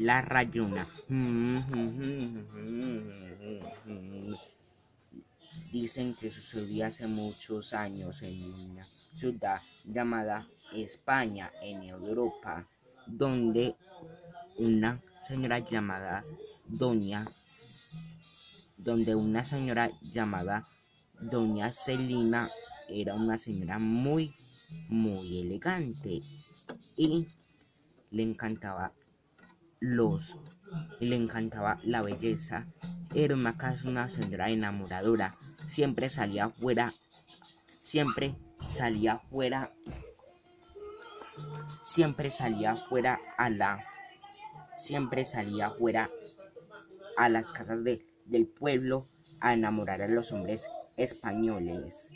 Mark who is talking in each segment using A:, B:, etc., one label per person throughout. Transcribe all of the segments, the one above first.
A: la rayona. Dicen que sucedió hace muchos años en una ciudad llamada España, en Europa, donde una señora llamada Doña, donde una señora llamada Doña Celina era una señora muy, muy elegante y le encantaba los, le encantaba la belleza. Era una casa una señora enamoradora. Siempre salía afuera, siempre salía afuera, siempre salía afuera a la, siempre salía afuera a las casas de, del pueblo a enamorar a los hombres españoles.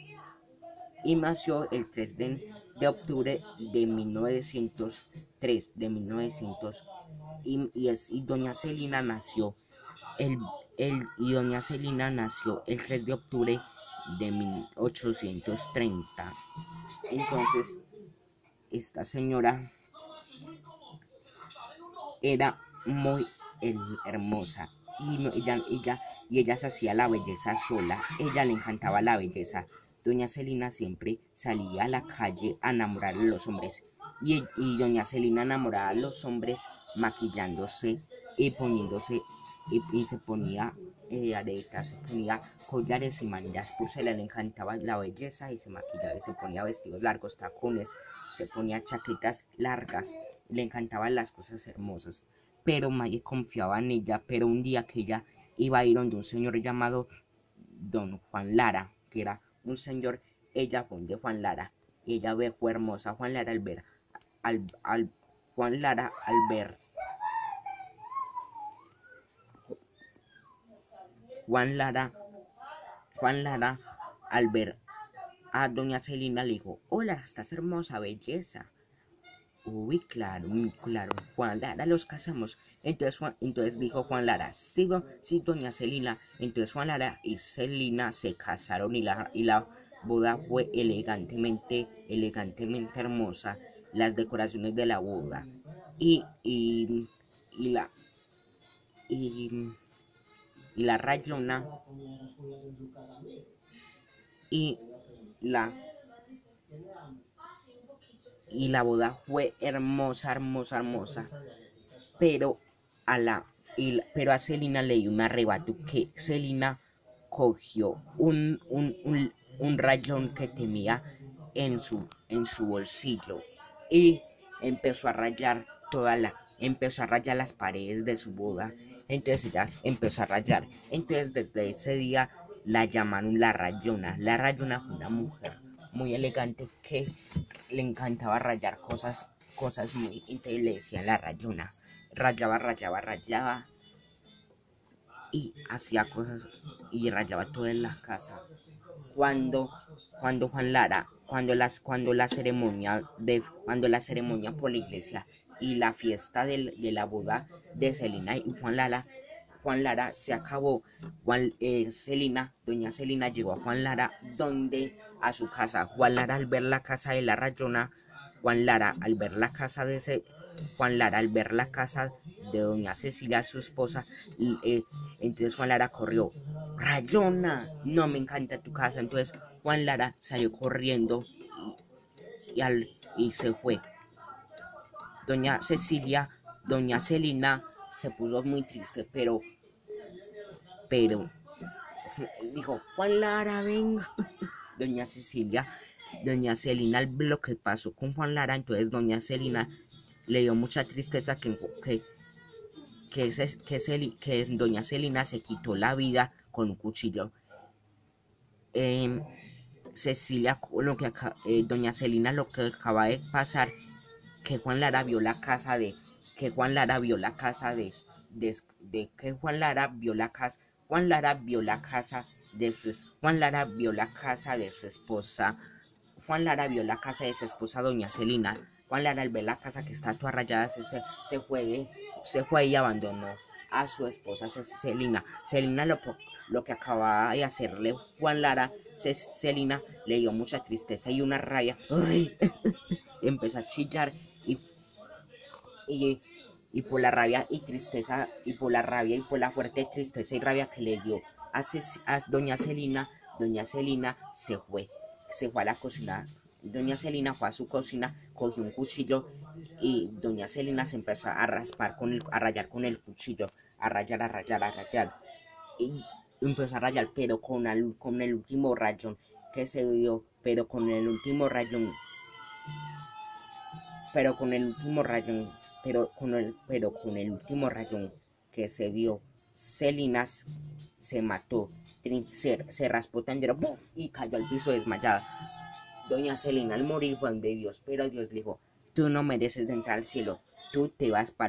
A: Y nació el 3 de, de octubre de 1903, de 1900 y, y, doña Celina nació el, el, y doña nació el 3 de octubre de 1830. Entonces, esta señora era muy hermosa y ella, ella, y ella se hacía la belleza sola. Ella le encantaba la belleza. Doña Celina siempre salía a la calle a enamorar a los hombres. Y, y doña Celina enamoraba a los hombres maquillándose y poniéndose y, y se ponía eh, aretas, se ponía collares y manillas pulsera, le encantaba la belleza y se maquillaba, se ponía vestidos largos, tacones, se ponía chaquetas largas, le encantaban las cosas hermosas. Pero Maye confiaba en ella, pero un día que ella iba a ir donde un señor llamado Don Juan Lara, que era un señor, ella fue de Juan Lara, y ella ve, fue hermosa Juan Lara al ver, al, al Juan Lara al ver Juan Lara, Juan Lara, al ver a doña Celina, le dijo, hola, estás hermosa, belleza. Uy, claro, claro, Juan Lara, los casamos. Entonces, entonces dijo Juan Lara, sigo, sí, doña Celina. Entonces Juan Lara y Celina se casaron y la, y la boda fue elegantemente, elegantemente hermosa. Las decoraciones de la boda. Y, y, y la, y la rayona y la y la boda fue hermosa, hermosa, hermosa. Pero a la, y, pero a Celina le dio un arrebato que Celina cogió un, un, un, un rayón que tenía en su, en su bolsillo y empezó a rayar toda la, empezó a rayar las paredes de su boda. Entonces ella empezó a rayar. Entonces desde ese día la llamaron la rayona. La rayona fue una mujer muy elegante que le encantaba rayar cosas, cosas muy, entonces le la rayona. Rayaba, rayaba, rayaba y hacía cosas y rayaba todo en la casa. Cuando, cuando Juan Lara, cuando las, cuando la ceremonia de, cuando la ceremonia por la iglesia y la fiesta de, de la boda de Celina y Juan Lara, Juan Lara se acabó. Juan, eh, doña Celina llegó a Juan Lara, donde a su casa. Juan Lara al ver la casa de la rayona, Juan Lara al ver la casa de ese, Juan Lara al ver la casa de doña Cecilia, su esposa, eh, entonces Juan Lara corrió, Rayona, no me encanta tu casa. Entonces Juan Lara salió corriendo y, al, y se fue. Doña Cecilia, doña Celina se puso muy triste, pero, pero, dijo, Juan Lara, venga. Doña Cecilia, doña Celina, lo que pasó con Juan Lara, entonces doña Celina le dio mucha tristeza que, que, que, ese- que, Celi- que doña Celina se quitó la vida con un cuchillo. Em, Cecilia, lo que eh, doña Celina, lo que acaba de pasar, que Juan Lara vio la casa de, que Juan Lara vio la casa de, de, que Juan Lara vio la casa, Juan Lara vio la casa de su, Juan Lara vio la casa de su esposa, Juan Lara vio la casa de su esposa doña Celina, Juan Lara al ver la casa que está toda rayada se, se, se fue se fue y abandonó a su esposa Ce- Celina. Celina lo, lo que acababa de hacerle Juan Lara, Ce- Celina le dio mucha tristeza y una raya. ¡Ay! empezó a chillar y, y, y por la rabia y tristeza y por la rabia y por la fuerte tristeza y rabia que le dio a, a doña Celina, doña Celina se fue, se fue a la cocina. Doña Celina fue a su cocina, cogió un cuchillo y doña Celina se empezó a raspar con el, a rayar con el cuchillo, a rayar, a rayar, a rayar. Y empezó a rayar, pero con el, con el último rayón que se vio, pero con el último rayón, pero con el último rayón, pero con el, pero con el último que se vio, Celinas se mató, se, se raspó y cayó al piso desmayada. Doña Celina al morir fue de Dios, pero Dios le dijo, tú no mereces de entrar al cielo, tú te vas para